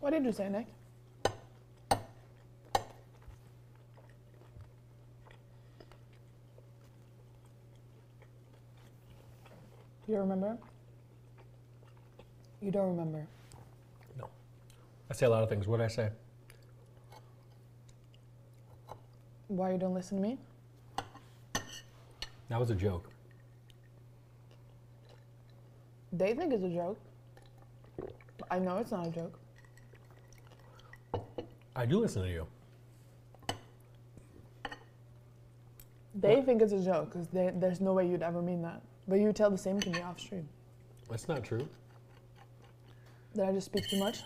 What did you say, Nick? You remember? You don't remember. No. I say a lot of things. What did I say? Why you don't listen to me? That was a joke. They think it's a joke. I know it's not a joke. I do listen to you. They think it's a joke because there's no way you'd ever mean that. But you tell the same to me off stream. That's not true. Did I just speak too much?